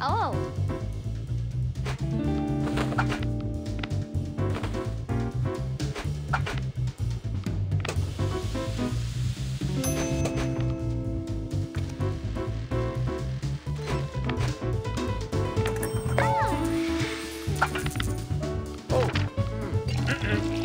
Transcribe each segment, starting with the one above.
Oh. Oh. oh.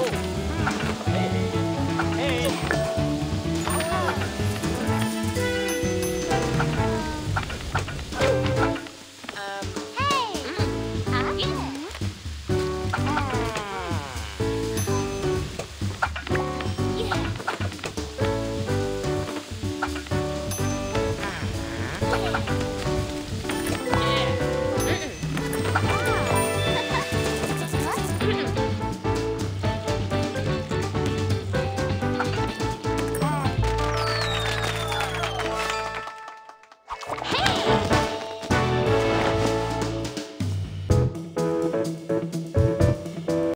Oh.